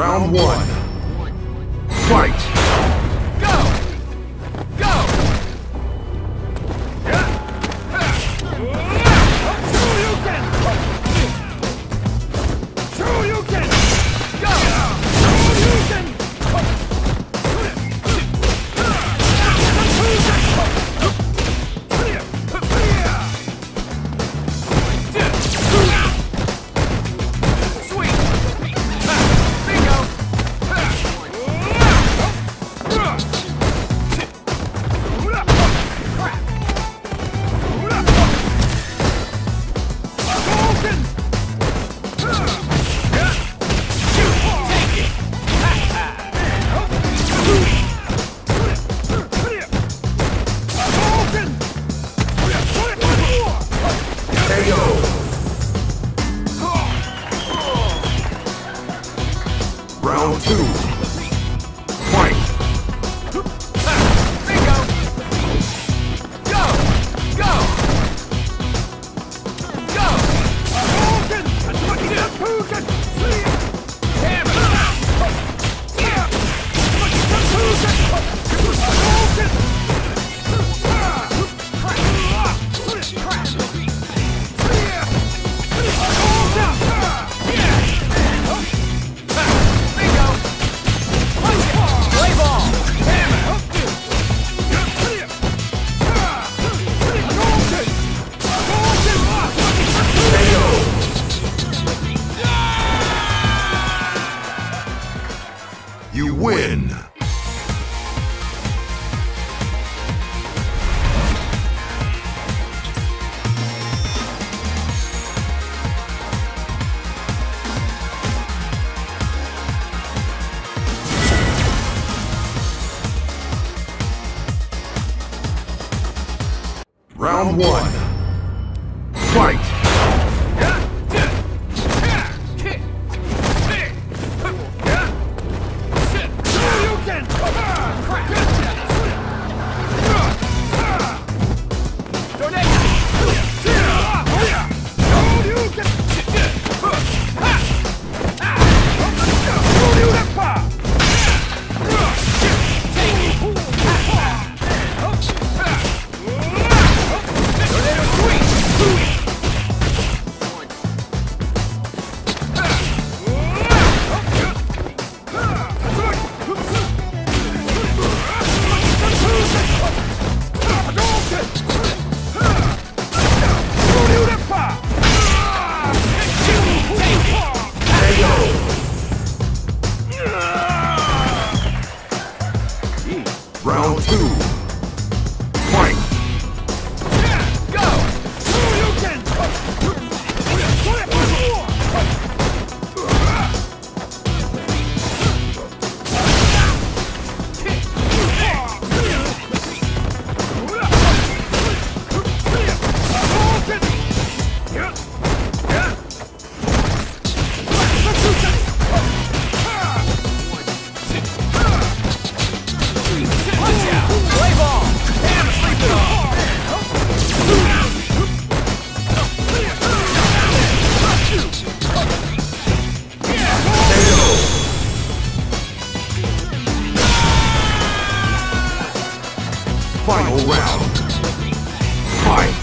Round one. Fight! Cruz. Round one. Fight! Round two. Final round. Fight!